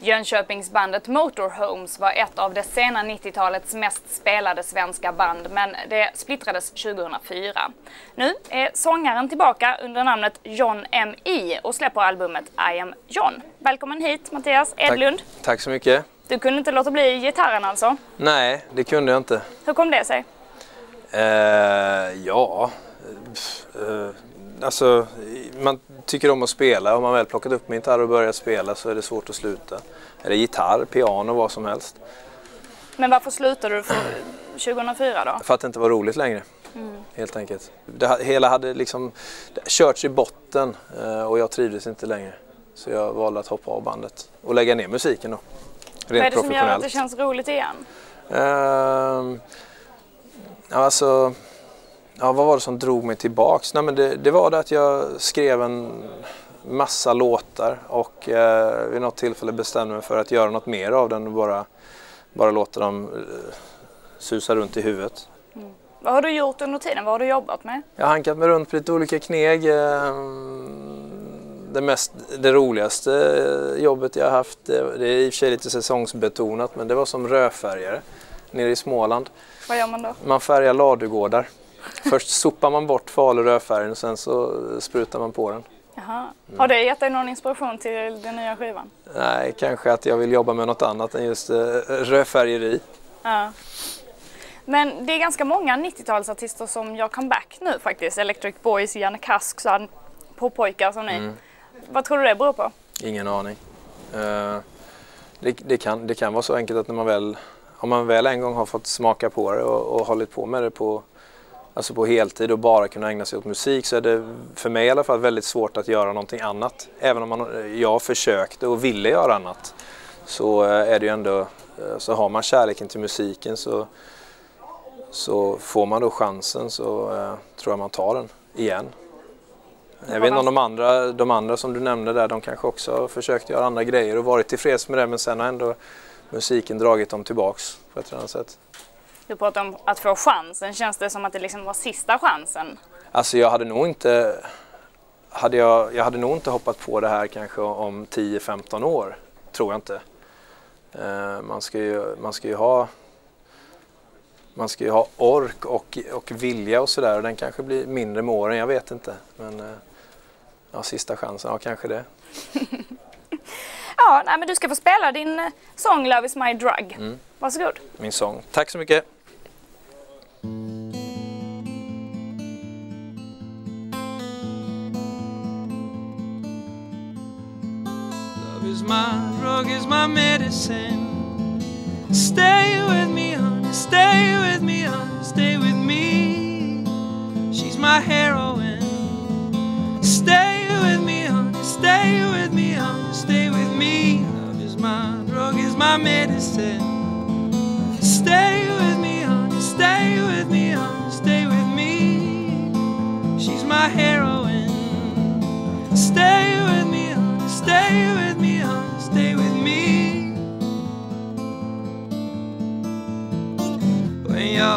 Jönköpingsbandet Motorhomes var ett av det sena 90-talets mest spelade svenska band, men det splittrades 2004. Nu är sångaren tillbaka under namnet John M.I. och släpper albumet I am John. Välkommen hit Mattias Edlund. Tack, tack så mycket. Du kunde inte låta bli gitarren alltså? Nej, det kunde jag inte. Hur kom det sig? Eh, ja, eh, alltså man tycker om att spela. Om man väl plockat upp min gitarr och börjat spela så är det svårt att sluta. Eller gitarr, piano, vad som helst. Men varför slutade du för 2004 då? För att det inte var roligt längre. Mm. Helt enkelt. Det hela hade liksom körts i botten eh, och jag trivdes inte längre. Så jag valde att hoppa av bandet och lägga ner musiken då. Rent Vad är det som gör att det känns roligt igen? Uh, alltså, ja, vad var det som drog mig tillbaks? Nej, men det, det var det att jag skrev en massa låtar och eh, vid något tillfälle bestämde mig för att göra något mer av den och bara, bara låta dem eh, susa runt i huvudet. Mm. Vad har du gjort under tiden? Vad har du jobbat med? Jag har hankat mig runt på lite olika kneg. Eh, det, mest, det roligaste jobbet jag har haft, det, det är i och för sig lite säsongsbetonat, men det var som rödfärgare nere i Småland. Vad gör man då? Man färgar ladugårdar. Först sopar man bort fal och sen så sprutar man på den. Jaha. Har det gett dig någon inspiration till den nya skivan? Nej, kanske att jag vill jobba med något annat än just uh, rödfärgeri. Ja. Men det är ganska många 90-talsartister som gör comeback nu faktiskt. Electric Boys, Janne Kask, poppojkar som ni. Mm. Vad tror du det beror på? Ingen aning. Uh, det, det, kan, det kan vara så enkelt att när man väl, om man väl en gång har fått smaka på det och, och hållit på med det på, alltså på heltid och bara kunna ägna sig åt musik så är det för mig i alla fall väldigt svårt att göra någonting annat. Även om man, jag försökte och ville göra annat så eh, är det ju ändå, eh, så har man kärleken till musiken så, så får man då chansen så eh, tror jag man tar den igen. Jag vet inte om de andra, de andra som du nämnde där, de kanske också har försökt göra andra grejer och varit tillfreds med det men sen har ändå musiken dragit dem tillbaks på ett eller annat sätt. Du pratar om att få chansen, känns det som att det liksom var sista chansen? Alltså jag hade nog inte, hade jag, jag hade nog inte hoppat på det här kanske om 10-15 år, tror jag inte. Uh, man, ska ju, man ska ju ha man ska ju ha ork och, och vilja och sådär och den kanske blir mindre med åren, jag vet inte. Men uh, Ja, sista chansen, ja kanske det. ja, nej, men du ska få spela din eh, sång Love is my drug. Mm. Varsågod. Min sång. Tack så mycket. Love is my drug is my medicine Stay with me honey, stay with me honey, stay with me She's my heroine Stay with me, honey, stay with me. Honey, stay with me. Love is my drug, is my medicine.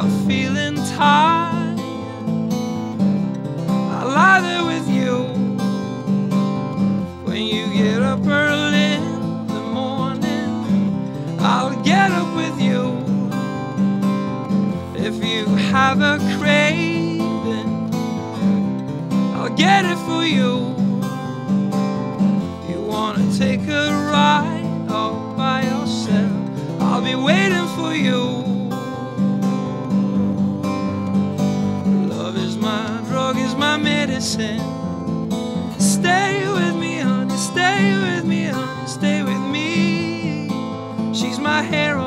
You're feeling tired, I lie there with you. When you get up early in the morning, I'll get up with you. If you. have a craving, I'll get it for you. You wanna take a ride all by yourself? I'll be waiting for you. My. Stay with me, honey, stay with me, honey, stay with me. She's my heroine.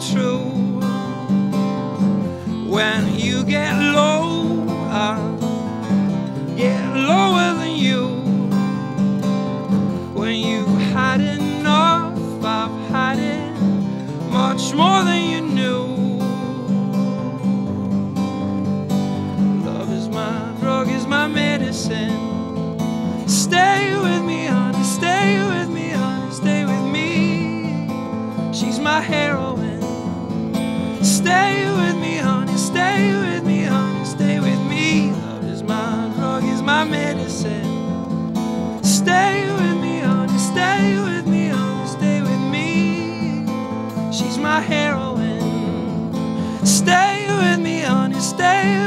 true. When you get low, I get lower than you. When you had enough, I've had it much more than you knew. Love is my drug, is my medicine. Stay with me, honey, stay with me, honey, stay with me. She's my heroine. Stay with me, honey, stay with me, honey, stay with me. Love is my drug, is my medicine. Stay with me, honey, stay with me, honey, stay with me. She's my heroine. Stay with me, honey, stay